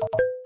you